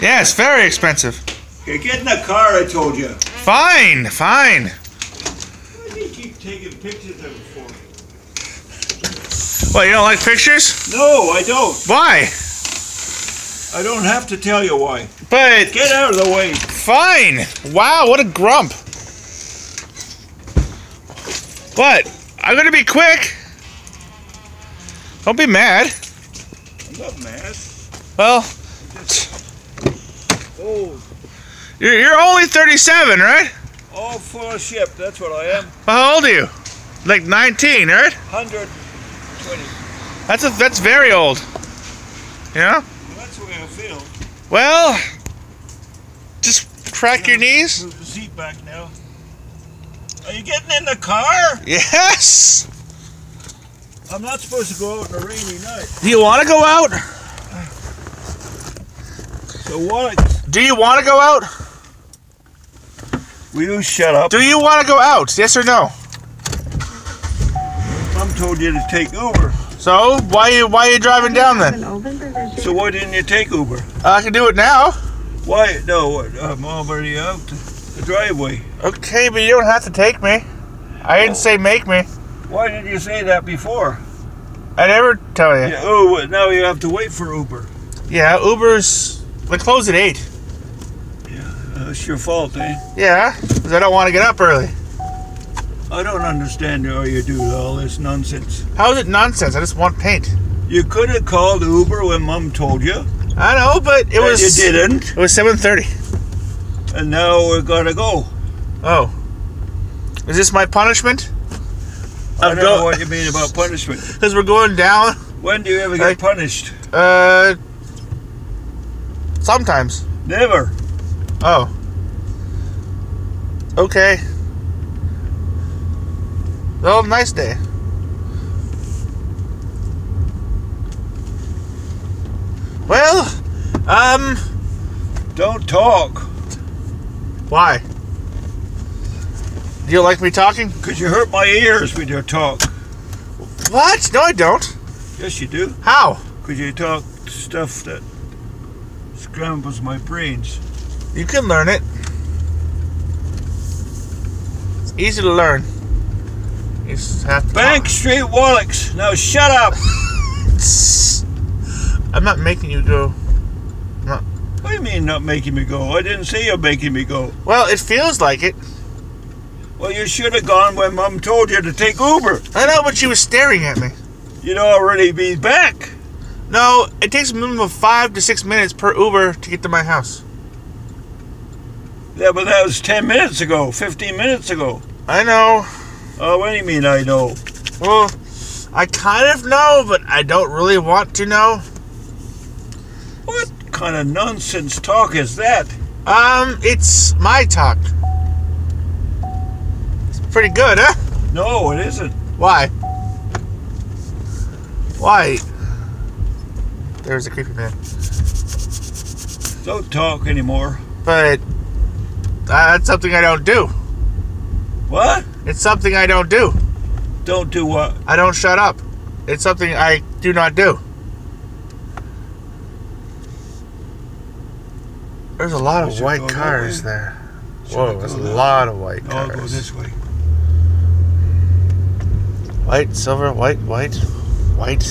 Yes, very expensive. Okay, get in the car, I told you. Fine, fine. Why do you keep taking pictures of it for me? What, you don't like pictures? No, I don't. Why? I don't have to tell you why. But Get out of the way. fine. Wow, what a grump. What? I'm gonna be quick. Don't be mad. I'm not mad. Well, Oh, you're, you're only 37, right? all full of ship. That's what I am. How old are you? Like 19, right? 120. That's a, that's very old. Yeah. That's the way I feel. Well, just crack your knees. Move the seat back now. Are you getting in the car? Yes. I'm not supposed to go out on a rainy night. Do you want to go out? So what? Do you want to go out? Will you shut up? Do you want to go out? Yes or no? Mom told you to take Uber. So why you why are you driving down then? An open position. So why didn't you take Uber? I can do it now. Why? No, I'm already out the driveway. Okay, but you don't have to take me. I didn't say make me. Why did you say that before? I never tell you. Yeah, oh, now you have to wait for Uber. Yeah, Uber's they close at eight. That's your fault, eh? Yeah, because I don't want to get up early. I don't understand how you do all this nonsense. How is it nonsense? I just want paint. You could have called Uber when Mom told you. I know, but it and was you didn't, it was seven thirty. and now we're gonna go. Oh, is this my punishment? I don't know what you mean about punishment. Because we're going down. When do you ever get I- punished? Uh, sometimes. Never. Oh. Okay. Well, nice day. Well, um, Don't talk, why? Do you like me talking? because you hurt my ears with your talk. What? No, I don't. Yes, you do. How? Because you talk stuff that scrambles my brains. You can learn it. It's easy to learn. You just have to. Bank Street Wallachs. Now shut up. I'm not making you go. What do you mean not making me go? I didn't say you're making me go. Well, it feels like it. Well, you should have gone when Mom told you to take Uber. I know, but she was staring at me. You'd already be back. No, it takes a minimum of five to six minutes per Uber to get to my house. Yeah, but that was 10 minutes ago, 15 minutes ago. I know. Oh, what do you mean I know? Well, I kind of know, but I don't really want to know. What kind of nonsense talk is that? Um, it's my talk. It's pretty good, huh? No, it isn't. Why? Why? There's a creepy man. Don't talk anymore. But Uh, that's something I don't do. What? It's something I don't do. Don't do what? I don't shut up. It's something I do not do. There's a lot of white cars there. Should Whoa, there's a that lot of white No, I'll go cars. this way. White, silver, white, white, white.